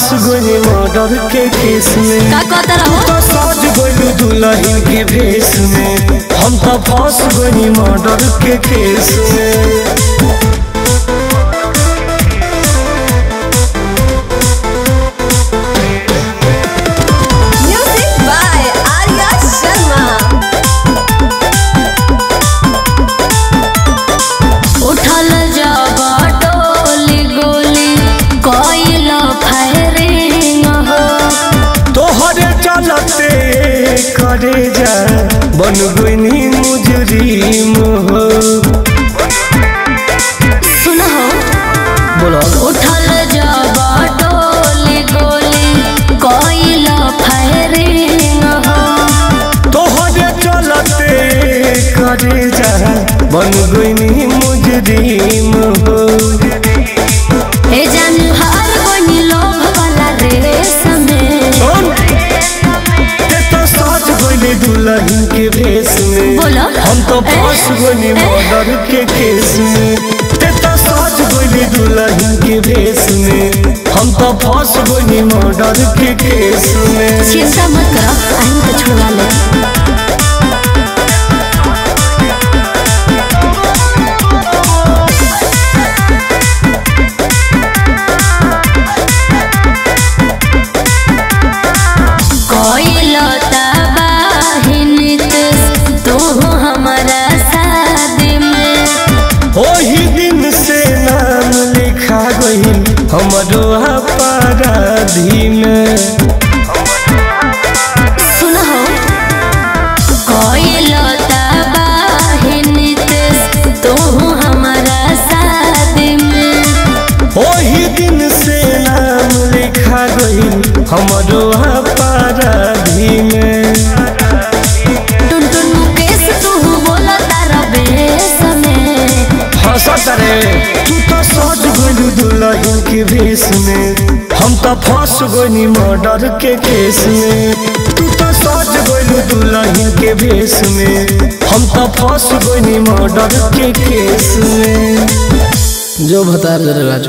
फंस मर्डर के केस में। तो सज गए दुल्हन के भेष में। हम तो फंस गए मर्डर के केस में। उठल चलते करे जा। बन गई मुजरिम हो सुन। हो बोलो। उठल जब डोली गोली कोइल फायरिंग हो तोहरे चलते करे जा। बन गई मुजरिम हो गइले दुल्हन के भेस में। बोलो। हम तो फंस ए, गइले मर्डर के केस में। तेता तो बोली दुल्हन के भेस में। हम तो फंस गइले मर्डर के केस में। चिंता मत करो आई तो छुड़वा ले अपराधी में सुन हो कोइल हमारा में। ओही दिन से नाम लिखा गई हमरो अपराधी में। मुकेश तू बोला तारा बेस में। हंसत रे। तू तो सज गइलू दुल्हन के भेष में। हम तो फंस गई मर्डर के केस में। तू तो सज गई दुल्हन के भेस में। हम तो फंस गई मर्डर के केस में। जो बता रहे राज